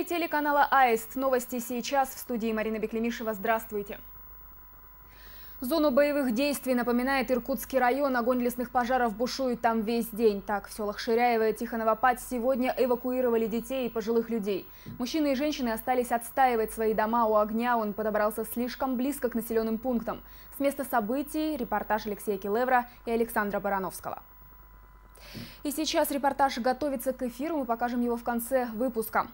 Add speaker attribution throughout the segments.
Speaker 1: Эфире телеканала «Аист». Новости сейчас в студии Марина Беклемишева. Здравствуйте. Зону боевых действий напоминает Иркутский район. Огонь лесных пожаров бушует там весь день. Так, в селах Ширяево и Тихоновопать сегодня эвакуировали детей и пожилых людей. Мужчины и женщины остались отстаивать свои дома у огня. Он подобрался слишком близко к населенным пунктам. С места событий репортаж Алексея Килевра и Александра Барановского. И сейчас репортаж готовится к эфиру. Мы покажем его в конце выпуска.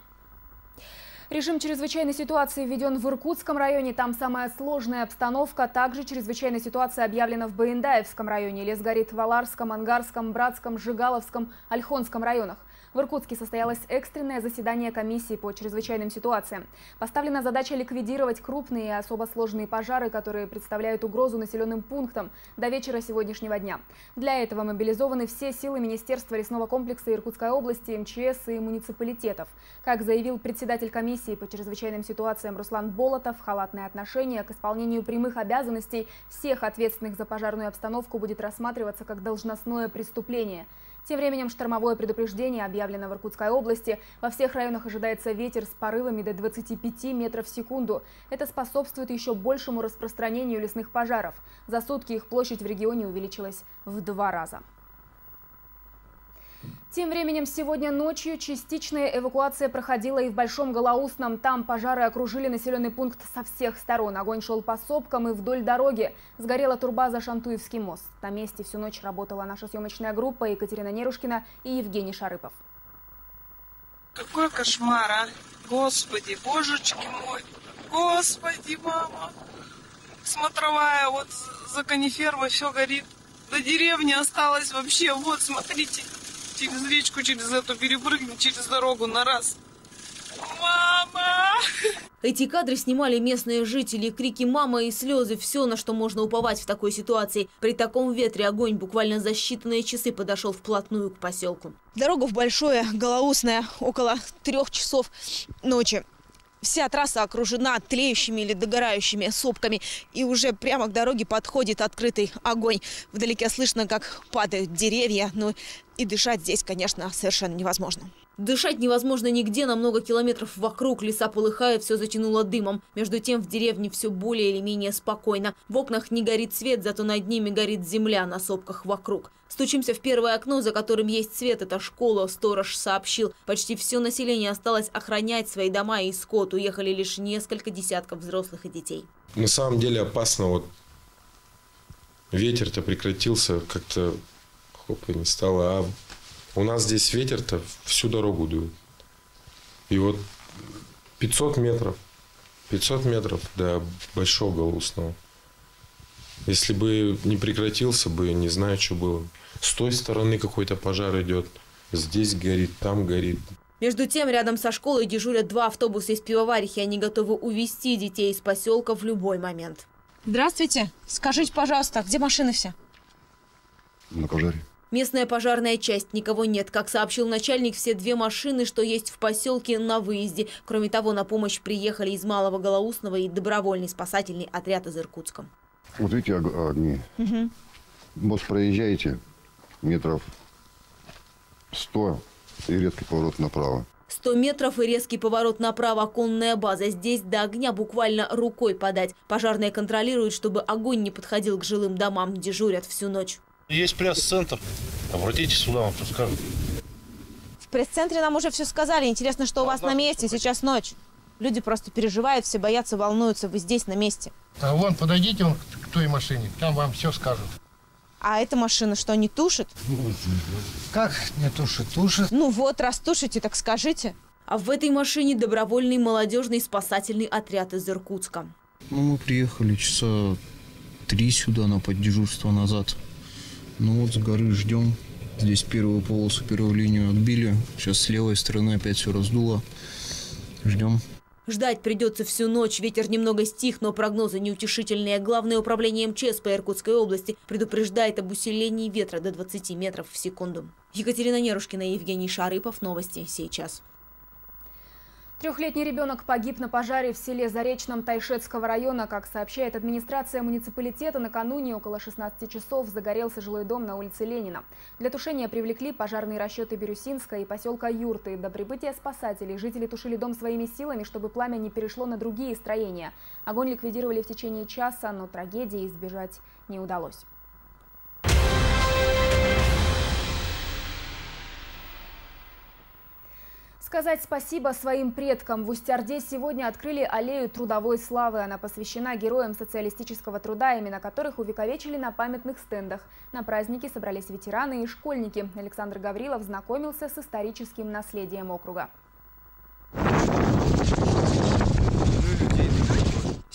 Speaker 1: Режим чрезвычайной ситуации введен в Иркутском районе. Там самая сложная обстановка. Также чрезвычайная ситуация объявлена в Баендаевском районе. Лес горит в Аларском, Ангарском, Братском, Жигаловском, Ольхонском районах. В Иркутске состоялось экстренное заседание комиссии по чрезвычайным ситуациям. Поставлена задача ликвидировать крупные и особо сложные пожары, которые представляют угрозу населенным пунктам до вечера сегодняшнего дня. Для этого мобилизованы все силы Министерства лесного комплекса Иркутской области, МЧС и муниципалитетов. Как заявил председатель комиссии по чрезвычайным ситуациям Руслан Болотов, халатное отношение к исполнению прямых обязанностей всех ответственных за пожарную обстановку будет рассматриваться как должностное преступление. Тем временем штормовое предупреждение объявлено в Иркутской области. Во всех районах ожидается ветер с порывами до 25 метров в секунду. Это способствует еще большему распространению лесных пожаров. За сутки их площадь в регионе увеличилась в два раза. Тем временем сегодня ночью частичная эвакуация проходила и в Большом Голоусном. Там пожары окружили населенный пункт со всех сторон. Огонь шел по сопкам и вдоль дороги. Сгорела турба за Шантуевский мост. На месте всю ночь работала наша съемочная группа Екатерина Нерушкина и Евгений Шарыпов.
Speaker 2: Какой кошмар, а! Господи, божечки мой! Господи, мама! Смотровая, вот за конифермой все горит. До деревни осталось вообще, вот, смотрите через речку, через эту перепрыгнуть, через дорогу на раз. Мама!
Speaker 3: Эти кадры снимали местные жители. Крики «мама» и слезы – все, на что можно уповать в такой ситуации. При таком ветре огонь буквально за считанные часы подошел вплотную к поселку.
Speaker 4: Дорога в Большое, Голоусная, около трех часов ночи. Вся трасса окружена тлеющими или догорающими сопками. И уже прямо к дороге подходит открытый огонь. Вдалеке слышно, как падают деревья. Ну и дышать здесь, конечно, совершенно невозможно.
Speaker 3: Дышать невозможно нигде, на много километров вокруг. Леса полыхают, все затянуло дымом. Между тем в деревне все более или менее спокойно. В окнах не горит свет, зато над ними горит земля на сопках вокруг. Стучимся в первое окно, за которым есть свет. Это школа, сторож сообщил. Почти все население осталось охранять свои дома и скот. Уехали лишь несколько десятков взрослых и детей.
Speaker 5: На самом деле опасно. Вот ветер-то прекратился, как-то хоп, и не стало. А у нас здесь ветер-то всю дорогу дует. И вот 500 метров, 500 метров до Большого Голусного. Если бы не прекратился бы, не знаю, что было. С той стороны какой-то пожар идет, здесь горит, там горит.
Speaker 3: Между тем, рядом со школой дежурят два автобуса из пивоварихи. Они готовы увезти детей из поселка в любой момент.
Speaker 4: Здравствуйте. Скажите, пожалуйста, где машины все?
Speaker 6: На пожаре.
Speaker 3: Местная пожарная часть, никого нет. Как сообщил начальник, все две машины, что есть в поселке, на выезде. Кроме того, на помощь приехали из Малого Голоусного и добровольный спасательный отряд из Иркутска.
Speaker 6: Вот видите огни? Угу. Мост проезжаете метров 100 и резкий поворот направо.
Speaker 3: 100 метров и резкий поворот направо. Конная база. Здесь до огня буквально рукой подать. Пожарные контролируют, чтобы огонь не подходил к жилым домам. Дежурят всю ночь.
Speaker 7: Есть пресс-центр. Обратитесь сюда, вам все скажут.
Speaker 4: В пресс-центре нам уже все сказали. Интересно, что у вас на месте. Сейчас ночь. Люди просто переживают, все боятся, волнуются. Вы здесь, на месте.
Speaker 8: А вон, подойдите вон к той машине. Там вам все скажут.
Speaker 4: А эта машина что, не тушит?
Speaker 8: Как не тушит? Тушит.
Speaker 4: Ну вот, раз тушите, так скажите.
Speaker 3: А в этой машине добровольный молодежный спасательный отряд из Иркутска.
Speaker 9: Ну, мы приехали часа три сюда на поддежурство назад. Ну вот с горы ждем. Здесь первую полосу, первую линию отбили. Сейчас с левой стороны опять все раздуло. Ждем.
Speaker 3: Ждать придется всю ночь. Ветер немного стих, но прогнозы неутешительные. Главное управление МЧС по Иркутской области предупреждает об усилении ветра до 20 метров в секунду. Екатерина Нерушкина Евгений Шарыпов. Новости сейчас.
Speaker 1: Трехлетний ребенок погиб на пожаре в селе Заречном Тайшетского района. Как сообщает администрация муниципалитета, накануне около 16 часов загорелся жилой дом на улице Ленина. Для тушения привлекли пожарные расчеты Бирюсинска и поселка Юрты. До прибытия спасателей жители тушили дом своими силами, чтобы пламя не перешло на другие строения. Огонь ликвидировали в течение часа, но трагедии избежать не удалось. Сказать спасибо своим предкам. В Устярде сегодня открыли аллею трудовой славы. Она посвящена героям социалистического труда, имена которых увековечили на памятных стендах. На празднике собрались ветераны и школьники. Александр Гаврилов знакомился с историческим наследием округа.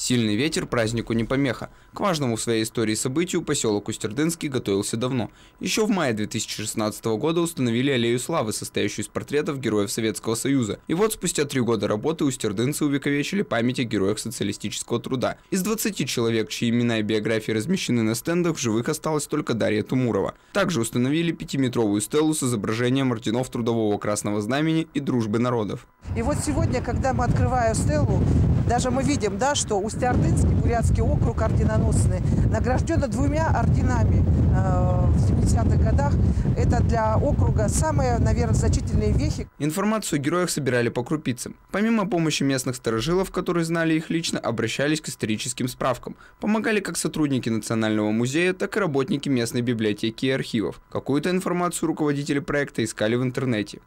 Speaker 10: Сильный ветер празднику не помеха. К важному в своей истории событию поселок Устердынский готовился давно. Еще в мае 2016 года установили аллею славы, состоящую из портретов героев Советского Союза. И вот спустя три года работы устердынцы увековечили память о героях социалистического труда. Из 20 человек, чьи имена и биографии размещены на стендах, в живых осталась только Дарья Тумурова. Также установили пятиметровую стелу с изображением орденов Трудового Красного Знамени и Дружбы народов.
Speaker 11: И вот сегодня, когда мы открываем стелу, даже мы видим, да, что Усть-Ордынский, Бурятский округ орденоносный, награжден двумя орденами э, в 70-х годах. Это для округа самые, наверное, значительные вехи.
Speaker 10: Информацию о героях собирали по крупицам. Помимо помощи местных сторожилов, которые знали их лично, обращались к историческим справкам. Помогали как сотрудники Национального музея, так и работники местной библиотеки и архивов. Какую-то информацию руководители проекта искали в интернете.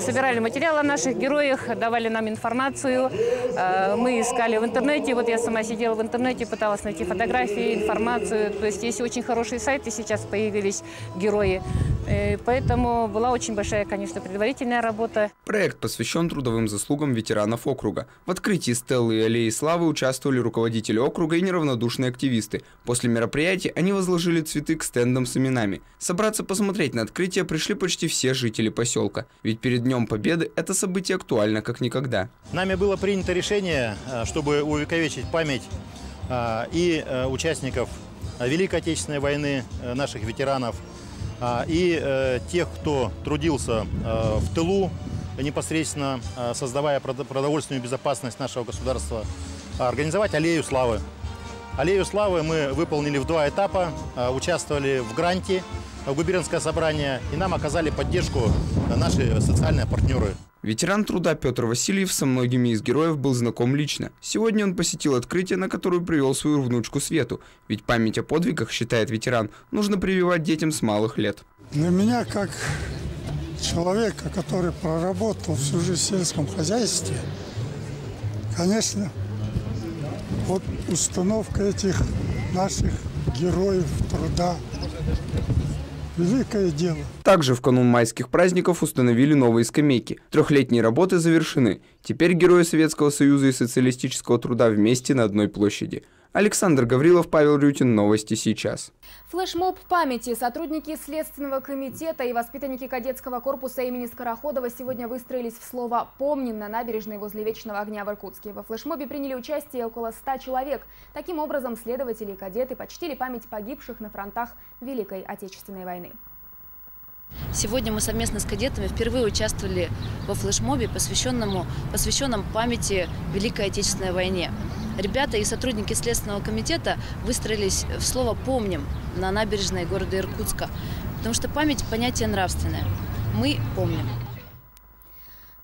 Speaker 12: Собирали материалы о наших героях, давали нам информацию. Э, мы искали в интернете. Вот я сама сидела в интернете, пыталась найти фотографии, информацию. То есть есть очень хорошие сайты, сейчас появились герои. Э, поэтому была очень большая, конечно, предварительная работа.
Speaker 10: Проект посвящен трудовым заслугам ветеранов округа. В открытии стеллы и аллеи славы участвовали руководители округа и неравнодушные активисты. После мероприятия они возложили цветы к стендам с именами. Собраться посмотреть на открытие пришли почти все жители поселка. Ведь перед Днем Победы это событие актуально как никогда.
Speaker 7: Нами было принято решение, э, чтобы увековечить память э, и участников Великой Отечественной войны, наших ветеранов – а, и э, тех, кто трудился э, в тылу, непосредственно э, создавая продовольственную безопасность нашего государства, организовать аллею славы. Аллею славы мы выполнили в два этапа, участвовали в гранте в губернское собрание, и нам оказали поддержку наши социальные партнеры.
Speaker 10: Ветеран труда Петр Васильев со многими из героев был знаком лично. Сегодня он посетил открытие, на которое привел свою внучку Свету. Ведь память о подвигах, считает ветеран, нужно прививать детям с малых лет.
Speaker 13: Для меня, как человека, который проработал всю жизнь в сельском хозяйстве, конечно, вот установка этих наших героев труда Великое дело.
Speaker 10: Также в канун майских праздников установили новые скамейки. Трехлетние работы завершены. Теперь герои Советского Союза и социалистического труда вместе на одной площади. Александр Гаврилов, Павел Рютин. Новости сейчас.
Speaker 1: Флешмоб памяти. Сотрудники Следственного комитета и воспитанники кадетского корпуса имени Скороходова сегодня выстроились в слово «Помним» на набережной возле Вечного огня в Иркутске. Во флешмобе приняли участие около 100 человек. Таким образом, следователи и кадеты почтили память погибших на фронтах Великой Отечественной войны.
Speaker 14: Сегодня мы совместно с кадетами впервые участвовали во флешмобе, посвященному, посвященном памяти Великой Отечественной войне. Ребята и сотрудники Следственного комитета выстроились в слово «помним» на набережной города Иркутска, потому что память – понятие нравственное. Мы помним.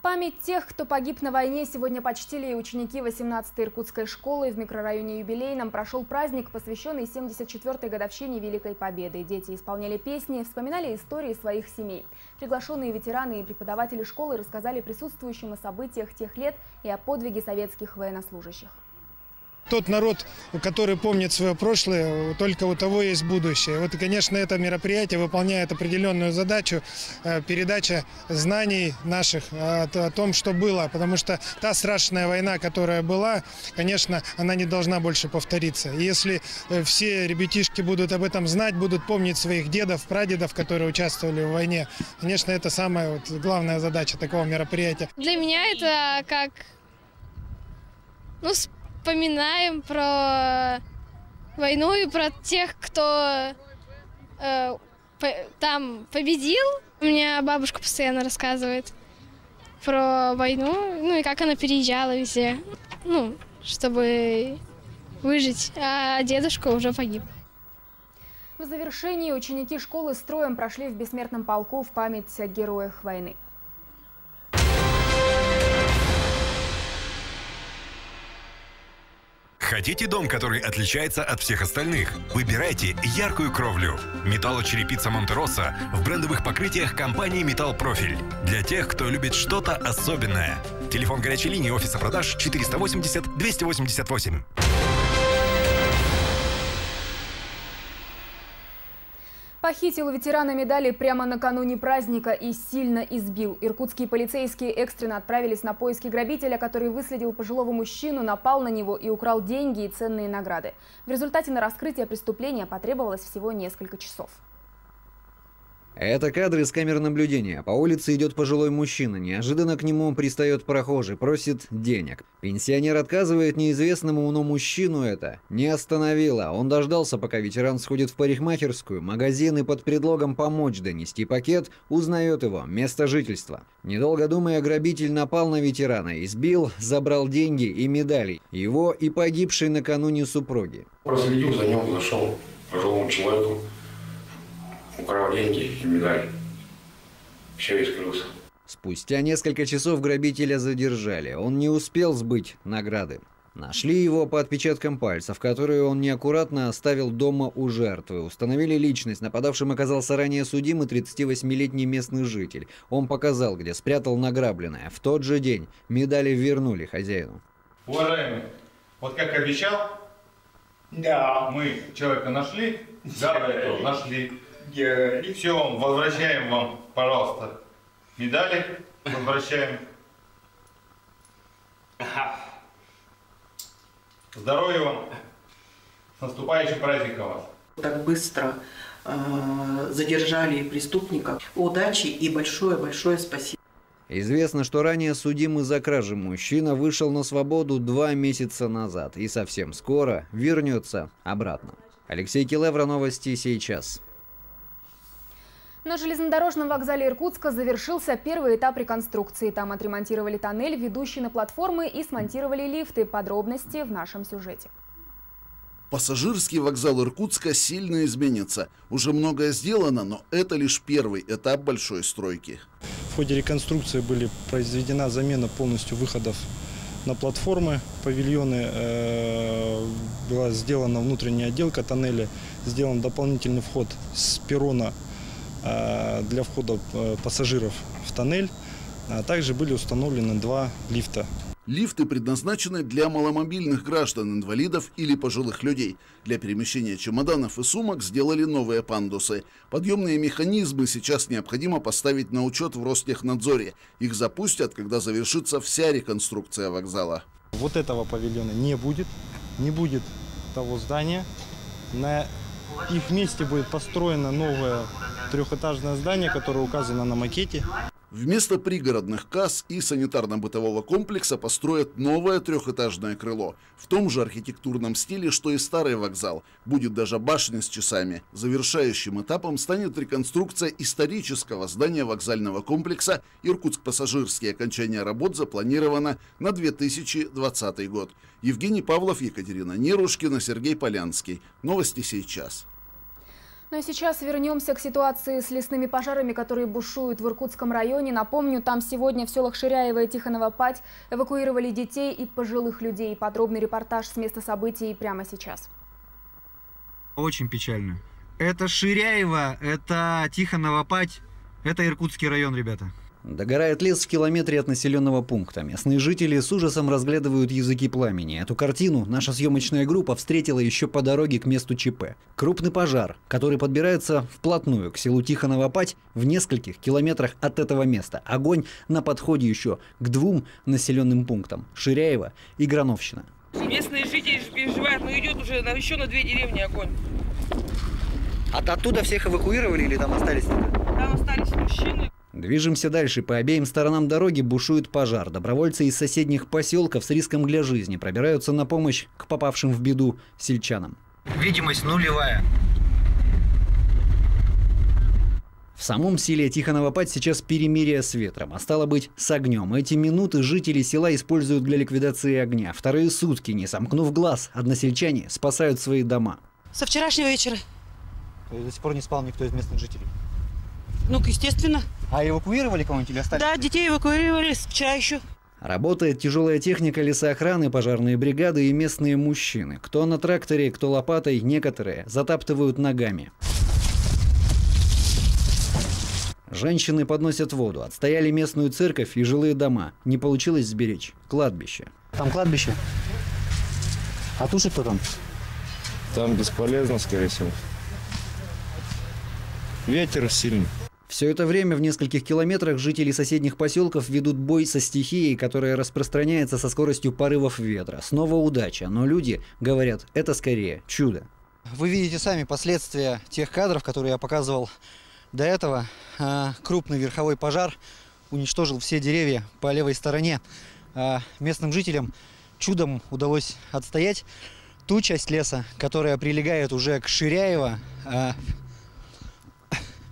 Speaker 1: Память тех, кто погиб на войне, сегодня почтили и ученики 18-й Иркутской школы. В микрорайоне Юбилейном прошел праздник, посвященный 74-й годовщине Великой Победы. Дети исполняли песни, вспоминали истории своих семей. Приглашенные ветераны и преподаватели школы рассказали присутствующим о событиях тех лет и о подвиге советских военнослужащих.
Speaker 15: Тот народ, который помнит свое прошлое, только у того есть будущее. Вот, конечно, это мероприятие выполняет определенную задачу э, передача знаний наших о, о том, что было. Потому что та страшная война, которая была, конечно, она не должна больше повториться. И если э, все ребятишки будут об этом знать, будут помнить своих дедов, прадедов, которые участвовали в войне, конечно, это самая вот главная задача такого мероприятия.
Speaker 16: Для меня это как ну, вспоминаем про войну и про тех, кто э, по, там победил. У меня бабушка постоянно рассказывает про войну, ну и как она переезжала везде, ну, чтобы выжить, а дедушка уже погиб.
Speaker 1: В завершении ученики школы строем прошли в бессмертном полку в память о героях войны.
Speaker 17: Хотите дом, который отличается от всех остальных? Выбирайте яркую кровлю. Металлочерепица Монтероса в брендовых покрытиях компании Металл Профиль. Для тех, кто любит что-то особенное. Телефон горячей линии офиса продаж 480 288.
Speaker 1: Похитил ветерана медали прямо накануне праздника и сильно избил. Иркутские полицейские экстренно отправились на поиски грабителя, который выследил пожилого мужчину, напал на него и украл деньги и ценные награды. В результате на раскрытие преступления потребовалось всего несколько часов.
Speaker 18: Это кадры с камер наблюдения. По улице идет пожилой мужчина. Неожиданно к нему пристает прохожий, просит денег. Пенсионер отказывает неизвестному, но мужчину это не остановило. Он дождался, пока ветеран сходит в парикмахерскую, магазин и под предлогом помочь донести пакет, узнает его, место жительства. Недолго думая, грабитель напал на ветерана, избил, забрал деньги и медали. Его и погибшей накануне супруги.
Speaker 19: Проследил за ним, зашел пожилому человеку, украл деньги и медаль. Все, и скрылся.
Speaker 18: Спустя несколько часов грабителя задержали. Он не успел сбыть награды. Нашли его по отпечаткам пальцев, которые он неаккуратно оставил дома у жертвы. Установили личность. Нападавшим оказался ранее судимый 38-летний местный житель. Он показал, где спрятал награбленное. В тот же день медали вернули хозяину.
Speaker 20: Уважаемый, вот как обещал, да. мы человека нашли, да, нашли. И все, возвращаем вам, пожалуйста, медали, возвращаем. Здоровья вам, с наступающим праздником вас.
Speaker 21: Так быстро э, задержали преступника. Удачи и большое-большое спасибо.
Speaker 18: Известно, что ранее судимый за кражи мужчина вышел на свободу два месяца назад и совсем скоро вернется обратно. Алексей Килевра, новости сейчас.
Speaker 1: На железнодорожном вокзале Иркутска завершился первый этап реконструкции. Там отремонтировали тоннель, ведущий на платформы и смонтировали лифты. Подробности в нашем сюжете.
Speaker 22: Пассажирский вокзал Иркутска сильно изменится. Уже многое сделано, но это лишь первый этап большой стройки.
Speaker 23: В ходе реконструкции были произведена замена полностью выходов на платформы, павильоны. Э, была сделана внутренняя отделка тоннеля, сделан дополнительный вход с перрона для входа э, пассажиров в тоннель. А также были установлены два лифта.
Speaker 22: Лифты предназначены для маломобильных граждан, инвалидов или пожилых людей. Для перемещения чемоданов и сумок сделали новые пандусы. Подъемные механизмы сейчас необходимо поставить на учет в Ростехнадзоре. Их запустят, когда завершится вся реконструкция вокзала.
Speaker 23: Вот этого павильона не будет, не будет того здания. На их месте будет построено новое трехэтажное здание, которое указано на макете.
Speaker 22: Вместо пригородных касс и санитарно-бытового комплекса построят новое трехэтажное крыло. В том же архитектурном стиле, что и старый вокзал. Будет даже башня с часами. Завершающим этапом станет реконструкция исторического здания вокзального комплекса «Иркутск-Пассажирский». Окончание работ запланировано на 2020 год. Евгений Павлов, Екатерина Нерушкина, Сергей Полянский. Новости сейчас.
Speaker 1: Ну а сейчас вернемся к ситуации с лесными пожарами, которые бушуют в Иркутском районе. Напомню, там сегодня в селах Ширяево и Тихонова-Пать эвакуировали детей и пожилых людей. Подробный репортаж с места событий прямо сейчас.
Speaker 24: Очень печально. Это Ширяево, это Тихонова-Пать, это Иркутский район, ребята.
Speaker 18: Догорает лес в километре от населенного пункта. Местные жители с ужасом разглядывают языки пламени. Эту картину наша съемочная группа встретила еще по дороге к месту ЧП. Крупный пожар, который подбирается вплотную к селу Тихоновопать в нескольких километрах от этого места. Огонь на подходе еще к двум населенным пунктам – Ширяево и Грановщина.
Speaker 25: Местные жители переживают, но идет уже на, еще на две деревни огонь.
Speaker 24: А оттуда всех эвакуировали или там остались?
Speaker 25: Там остались мужчины.
Speaker 18: Движемся дальше. По обеим сторонам дороги бушует пожар. Добровольцы из соседних поселков с риском для жизни пробираются на помощь к попавшим в беду сельчанам.
Speaker 24: Видимость нулевая.
Speaker 18: В самом селе Тихонова-Пать сейчас перемирие с ветром, а стало быть, с огнем. Эти минуты жители села используют для ликвидации огня. Вторые сутки, не сомкнув глаз, односельчане спасают свои дома.
Speaker 26: Со вчерашнего вечера.
Speaker 27: До сих пор не спал никто из местных жителей?
Speaker 26: Ну, естественно.
Speaker 27: А эвакуировали кого-нибудь или остались?
Speaker 26: Да, детей эвакуировали вчера еще.
Speaker 18: Работает тяжелая техника лесоохраны, пожарные бригады и местные мужчины. Кто на тракторе, кто лопатой, некоторые затаптывают ногами. Женщины подносят воду, отстояли местную церковь и жилые дома. Не получилось сберечь. Кладбище.
Speaker 27: Там кладбище. А туши кто там?
Speaker 28: Там бесполезно, скорее всего. Ветер сильный.
Speaker 18: Все это время в нескольких километрах жители соседних поселков ведут бой со стихией, которая распространяется со скоростью порывов ветра. Снова удача, но люди говорят, это скорее чудо.
Speaker 27: Вы видите сами последствия тех кадров, которые я показывал до этого. А, крупный верховой пожар уничтожил все деревья по левой стороне. А, местным жителям чудом удалось отстоять ту часть леса, которая прилегает уже к Ширяево, а,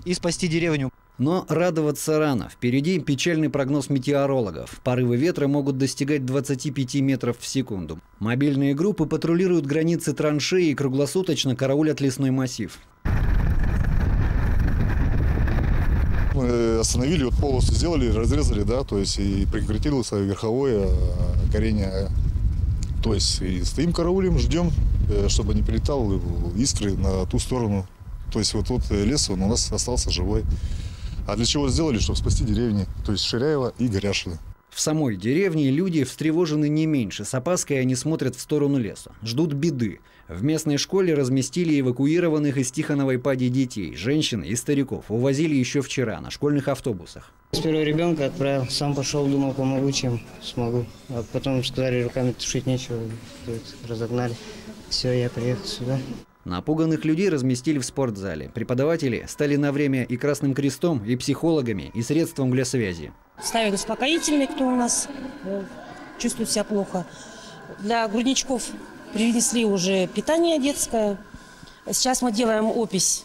Speaker 27: и спасти деревню.
Speaker 18: Но радоваться рано. Впереди печальный прогноз метеорологов. Порывы ветра могут достигать 25 метров в секунду. Мобильные группы патрулируют границы траншеи и круглосуточно караулят лесной массив.
Speaker 29: Мы остановили, вот полосу сделали, разрезали, да, то есть и прекратилось верховое э, горение. То есть и стоим караулем, ждем, э, чтобы не прилетал искры на ту сторону. То есть вот вот лес, он у нас остался живой. А для чего сделали? Чтобы спасти деревни, то есть Ширяева и Горяшина.
Speaker 18: В самой деревне люди встревожены не меньше. С опаской они смотрят в сторону леса. Ждут беды. В местной школе разместили эвакуированных из Тихоновой пади детей, женщин и стариков. Увозили еще вчера на школьных автобусах.
Speaker 13: С первого ребенка отправил, сам пошел, думал, помогу, чем смогу. А потом сказали, руками тушить нечего, разогнали. Все, я приехал сюда.
Speaker 18: Напуганных людей разместили в спортзале. Преподаватели стали на время и Красным Крестом, и психологами, и средством для связи.
Speaker 13: Ставили успокоительные, кто у нас э, чувствует себя плохо. Для грудничков принесли уже питание детское. Сейчас мы делаем опись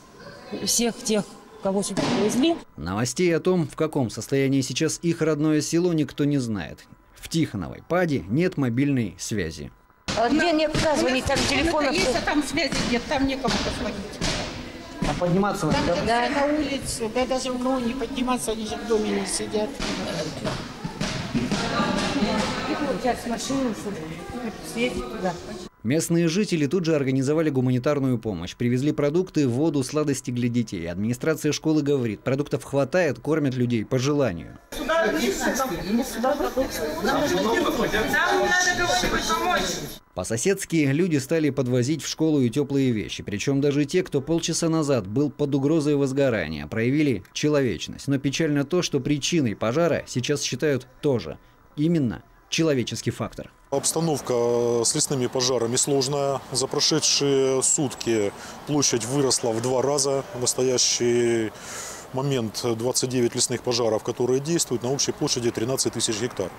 Speaker 13: всех тех, кого сюда привезли.
Speaker 18: Новостей о том, в каком состоянии сейчас их родное село, никто не знает. В Тихоновой Паде нет мобильной связи.
Speaker 13: А где некуда звонить? Там телефонов
Speaker 2: Есть, а там связи нет, там некому позвонить.
Speaker 27: А подниматься
Speaker 2: Там
Speaker 27: надо?
Speaker 2: да, на улицу, да даже в кого не подниматься, они же в доме не сидят.
Speaker 13: Сейчас машину светит туда.
Speaker 18: Местные жители тут же организовали гуманитарную помощь. Привезли продукты, воду, сладости для детей. Администрация школы говорит, продуктов хватает, кормят людей по желанию.
Speaker 2: Сюда, сюда продукты. Нам надо кому-нибудь помочь.
Speaker 18: По-соседски люди стали подвозить в школу и теплые вещи. Причем даже те, кто полчаса назад был под угрозой возгорания, проявили человечность. Но печально то, что причиной пожара сейчас считают тоже. Именно человеческий фактор.
Speaker 17: Обстановка с лесными пожарами сложная. За прошедшие сутки площадь выросла в два раза. В настоящий момент 29 лесных пожаров, которые действуют на общей площади 13 тысяч гектар.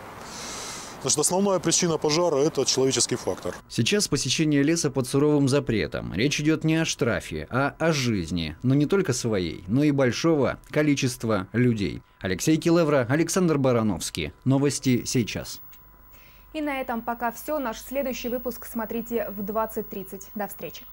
Speaker 17: Значит, основная причина пожара – это человеческий фактор.
Speaker 18: Сейчас посещение леса под суровым запретом. Речь идет не о штрафе, а о жизни. Но не только своей, но и большого количества людей. Алексей Килевра, Александр Барановский. Новости сейчас.
Speaker 1: И на этом пока все. Наш следующий выпуск смотрите в 20.30. До встречи.